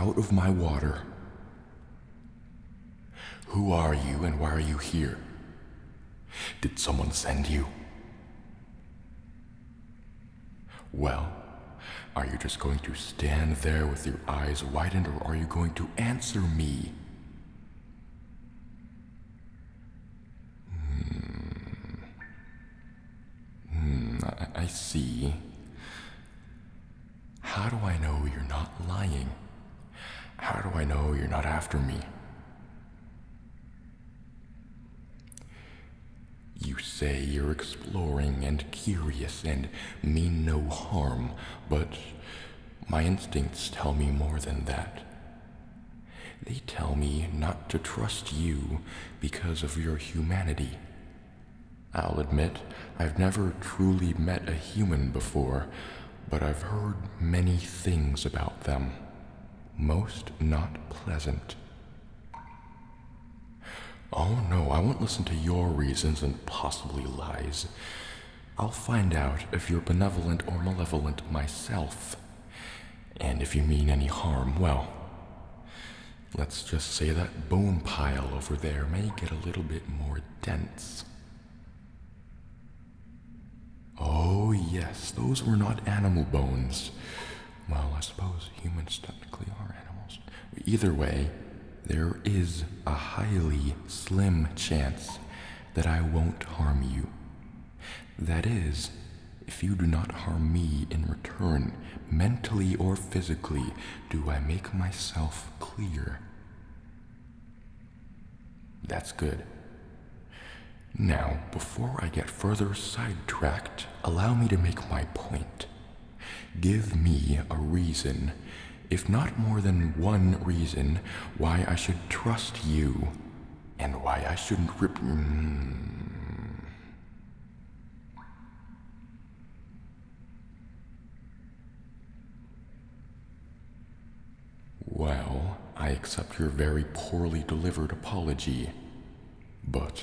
out of my water. Who are you and why are you here? Did someone send you? Well, are you just going to stand there with your eyes widened or are you going to answer me? Hmm. Hmm, I, I see. How do I know you're not lying? How do I know you're not after me? You say you're exploring and curious and mean no harm, but my instincts tell me more than that. They tell me not to trust you because of your humanity. I'll admit, I've never truly met a human before, but I've heard many things about them. Most not pleasant. Oh no, I won't listen to your reasons and possibly lies. I'll find out if you're benevolent or malevolent myself. And if you mean any harm, well, let's just say that bone pile over there may get a little bit more dense. Oh, yes, those were not animal bones. Well, I suppose humans technically are animals. Either way, there is a highly slim chance that I won't harm you. That is, if you do not harm me in return, mentally or physically, do I make myself clear. That's good. Now, before I get further sidetracked, allow me to make my point. Give me a reason if not more than one reason why I should trust you and why I shouldn't rip. Mm. Well, I accept your very poorly delivered apology, but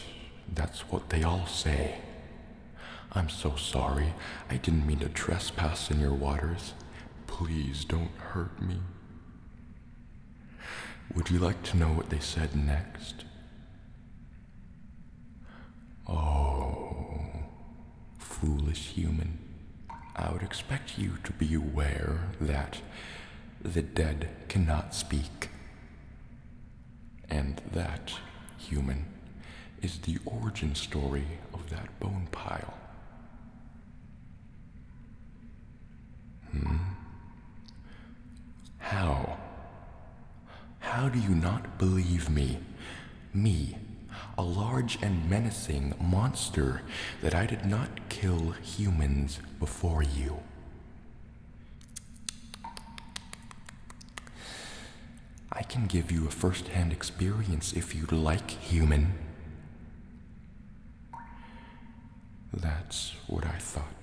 that's what they all say. I'm so sorry. I didn't mean to trespass in your waters. Please don't hurt me. Would you like to know what they said next? Oh, foolish human. I would expect you to be aware that the dead cannot speak. And that, human, is the origin story of that bone pile. Hmm? How? How do you not believe me? Me, a large and menacing monster that I did not kill humans before you. I can give you a first hand experience if you'd like, human. That's what I thought.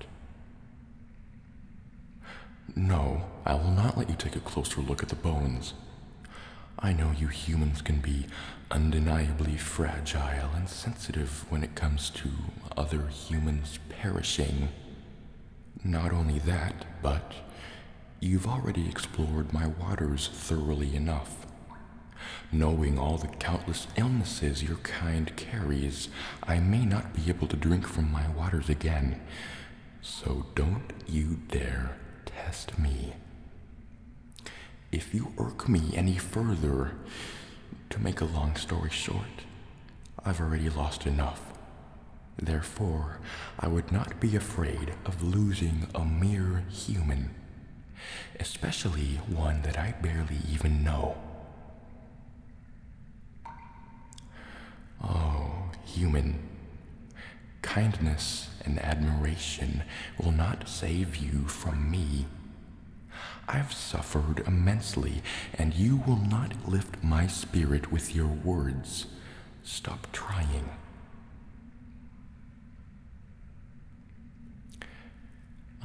No, I will not let you take a closer look at the bones. I know you humans can be undeniably fragile and sensitive when it comes to other humans perishing. Not only that, but you've already explored my waters thoroughly enough. Knowing all the countless illnesses your kind carries, I may not be able to drink from my waters again. So don't you dare test me. If you irk me any further, to make a long story short, I've already lost enough. Therefore, I would not be afraid of losing a mere human, especially one that I barely even know. Oh, human, kindness and admiration will not save you from me. I've suffered immensely, and you will not lift my spirit with your words. Stop trying.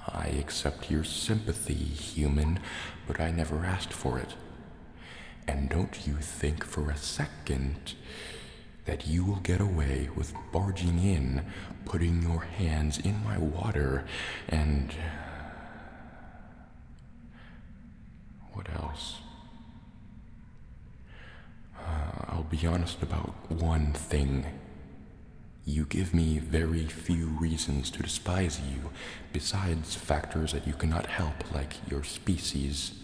I accept your sympathy, human, but I never asked for it. And don't you think for a second that you will get away with barging in, putting your hands in my water, and. Uh, what else? Uh, I'll be honest about one thing. You give me very few reasons to despise you, besides factors that you cannot help, like your species.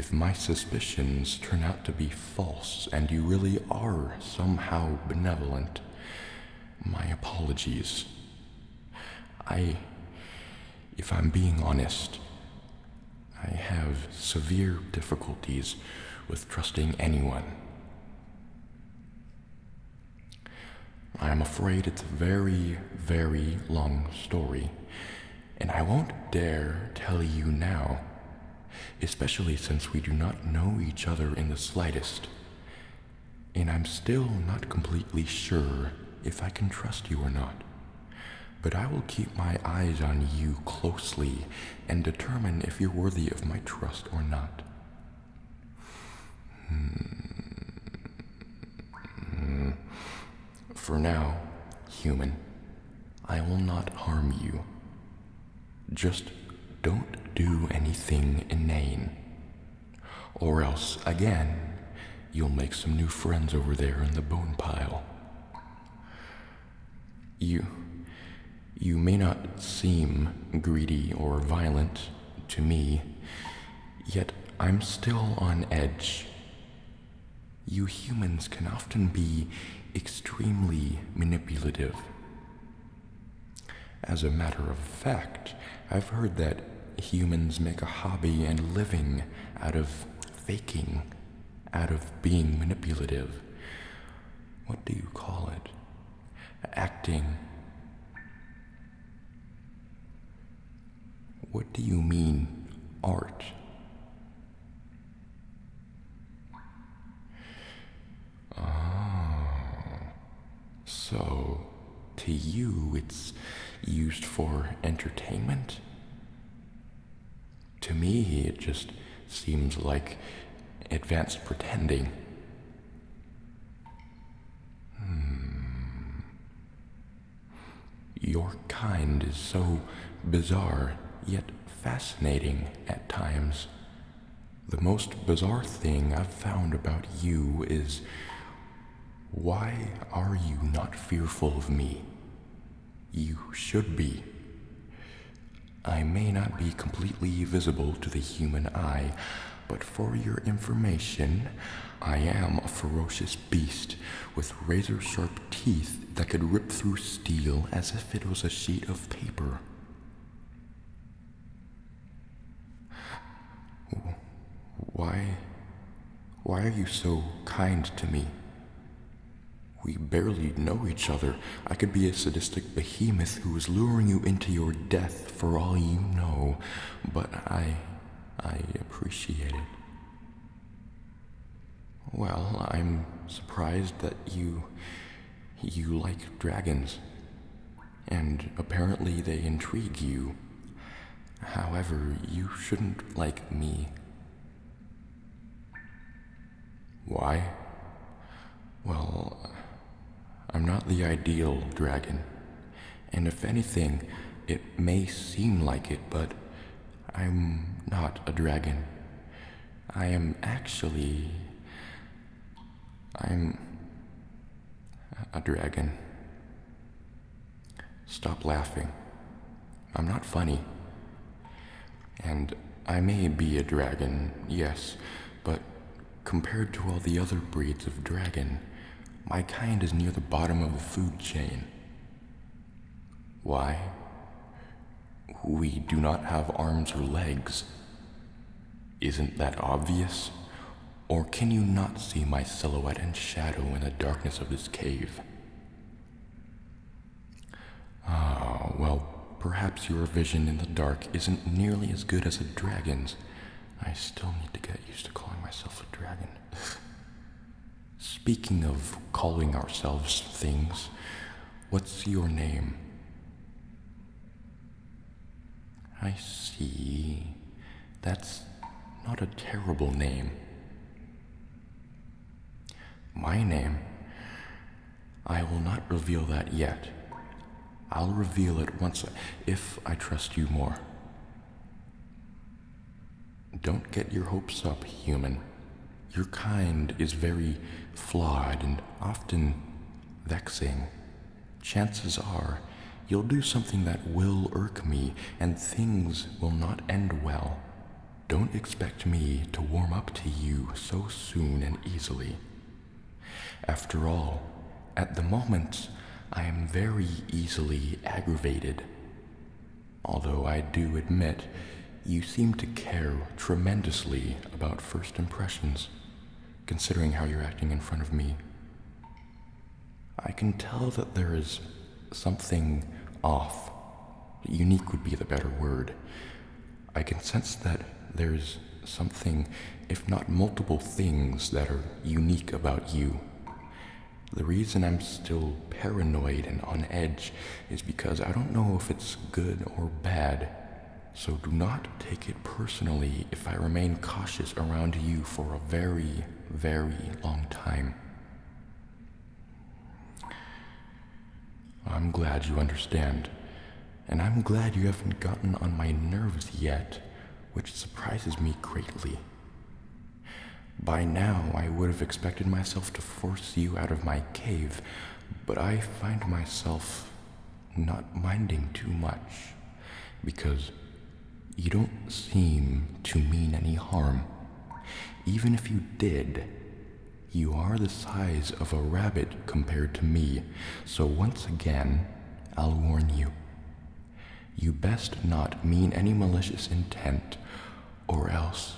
If my suspicions turn out to be false and you really are somehow benevolent, my apologies. I. If I'm being honest, I have severe difficulties with trusting anyone. I am afraid it's a very, very long story, and I won't dare tell you now, especially since we do not know each other in the slightest. And I'm still not completely sure if I can trust you or not. But I will keep my eyes on you closely and determine if you're worthy of my trust or not. Hmm. For now, human, I will not harm you. Just don't do anything inane. Or else, again, you'll make some new friends over there in the bone pile. You. You may not seem greedy or violent to me, yet I'm still on edge. You humans can often be extremely manipulative. As a matter of fact, I've heard that humans make a hobby and living out of faking, out of being manipulative. What do you call it? Acting. What do you mean, art? Ah so, to you, it's used for entertainment? To me, it just seems like advanced pretending. Hmm. Your kind is so bizarre, yet fascinating at times. The most bizarre thing I've found about you is why are you not fearful of me? You should be. I may not be completely visible to the human eye, but for your information, I am a ferocious beast with razor sharp teeth that could rip through steel as if it was a sheet of paper. Why. Why are you so kind to me? We barely know each other. I could be a sadistic behemoth who is luring you into your death for all you know, but I. I appreciate it. Well, I'm surprised that you. you like dragons. And apparently they intrigue you. However, you shouldn't like me. Why? Well, I'm not the ideal dragon. And if anything, it may seem like it, but I'm not a dragon. I am actually. I'm. a dragon. Stop laughing. I'm not funny. And I may be a dragon, yes, but compared to all the other breeds of dragon, my kind is near the bottom of the food chain. Why? We do not have arms or legs. Isn't that obvious? Or can you not see my silhouette and shadow in the darkness of this cave? Ah, well, perhaps your vision in the dark isn't nearly as good as a dragon's. I still need to get used to calling myself a dragon. Speaking of calling ourselves things, what's your name? I see. That's not a terrible name. My name? I will not reveal that yet. I'll reveal it once if I trust you more. Don't get your hopes up, human. Your kind is very flawed and often vexing. Chances are you'll do something that will irk me and things will not end well. Don't expect me to warm up to you so soon and easily. After all, at the moment, I am very easily aggravated. Although I do admit, you seem to care tremendously about first impressions, considering how you're acting in front of me. I can tell that there is something off. Unique would be the better word. I can sense that there's something, if not multiple things, that are unique about you. The reason I'm still paranoid and on edge is because I don't know if it's good or bad. So do not take it personally if I remain cautious around you for a very, very long time. I'm glad you understand, and I'm glad you haven't gotten on my nerves yet which surprises me greatly. By now, I would have expected myself to force you out of my cave, but I find myself not minding too much, because you don't seem to mean any harm. Even if you did, you are the size of a rabbit compared to me, so once again, I'll warn you. You best not mean any malicious intent, or else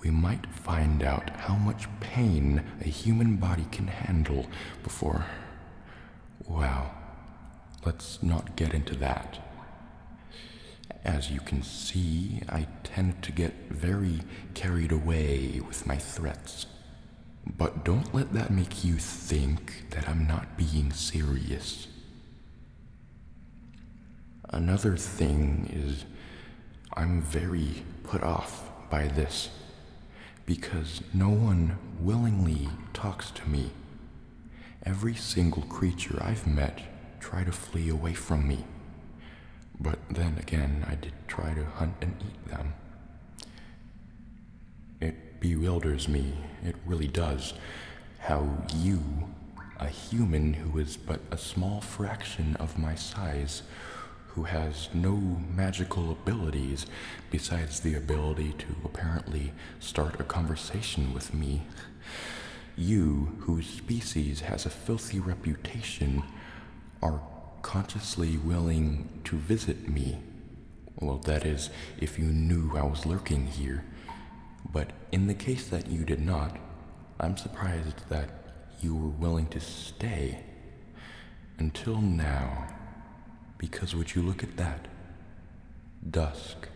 we might find out how much pain a human body can handle before. Well, let's not get into that. As you can see, I tend to get very carried away with my threats. But don't let that make you think that I'm not being serious. Another thing is, I'm very put off by this because no one willingly talks to me. Every single creature I've met try to flee away from me. But then again, I did try to hunt and eat them. It bewilders me, it really does, how you, a human who is but a small fraction of my size, who has no magical abilities besides the ability to apparently start a conversation with me. You, whose species has a filthy reputation, are consciously willing to visit me. Well, that is, if you knew I was lurking here. But in the case that you did not, I'm surprised that you were willing to stay. Until now. Because would you look at that? Dusk.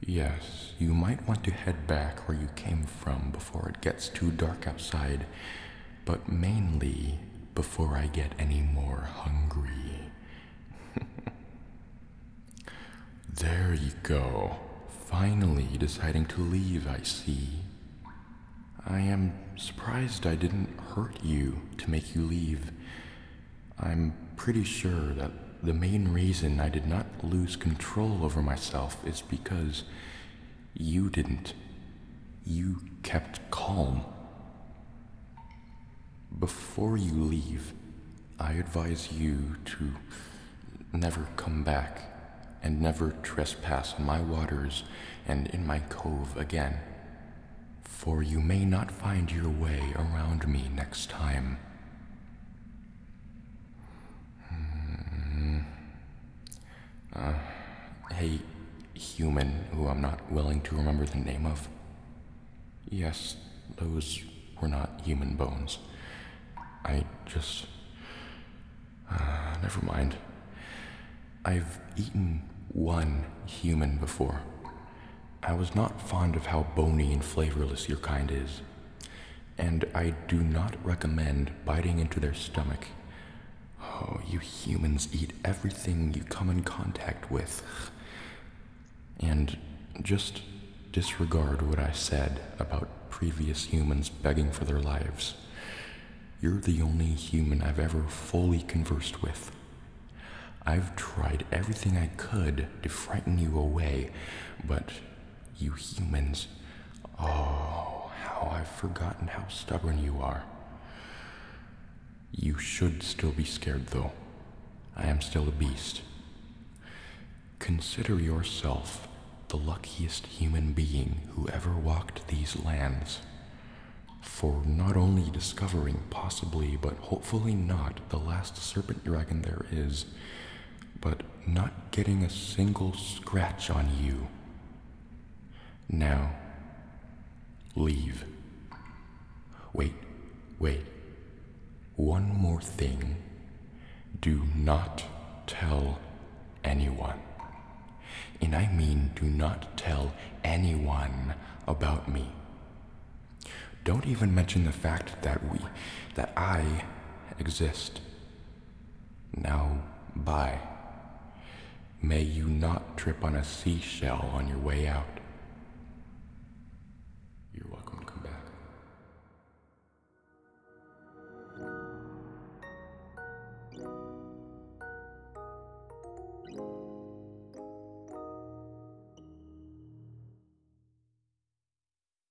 Yes, you might want to head back where you came from before it gets too dark outside, but mainly before I get any more hungry. there you go. Finally deciding to leave, I see. I am surprised I didn't hurt you to make you leave. I'm pretty sure that the main reason I did not lose control over myself is because you didn't. You kept calm. Before you leave, I advise you to never come back and never trespass my waters and in my cove again, for you may not find your way around me next time. Uh, hey, human who I'm not willing to remember the name of. Yes, those were not human bones. I just. Uh, never mind. I've eaten one human before. I was not fond of how bony and flavorless your kind is, and I do not recommend biting into their stomach Oh, you humans eat everything you come in contact with. And just disregard what I said about previous humans begging for their lives. You're the only human I've ever fully conversed with. I've tried everything I could to frighten you away, but you humans Oh, how I've forgotten how stubborn you are. You should still be scared, though. I am still a beast. Consider yourself the luckiest human being who ever walked these lands. For not only discovering, possibly, but hopefully not, the last serpent dragon there is, but not getting a single scratch on you. Now, leave. Wait, wait. One more thing. Do not tell anyone. And I mean, do not tell anyone about me. Don't even mention the fact that we, that I exist. Now, bye. May you not trip on a seashell on your way out.